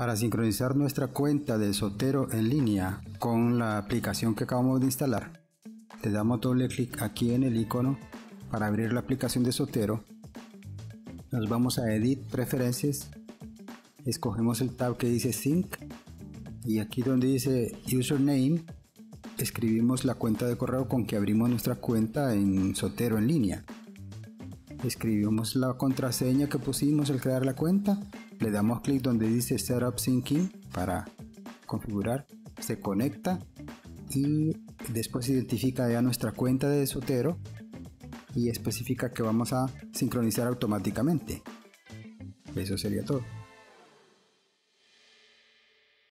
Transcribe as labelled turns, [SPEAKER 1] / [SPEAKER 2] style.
[SPEAKER 1] Para sincronizar nuestra cuenta de Sotero en línea con la aplicación que acabamos de instalar, le damos doble clic aquí en el icono para abrir la aplicación de Sotero. Nos vamos a Edit Preferencias, escogemos el tab que dice Sync y aquí donde dice Username escribimos la cuenta de correo con que abrimos nuestra cuenta en Sotero en línea. Escribimos la contraseña que pusimos al crear la cuenta le damos clic donde dice Setup Syncing para configurar, se conecta y después identifica ya nuestra cuenta de Sotero y especifica que vamos a sincronizar automáticamente. Eso sería todo.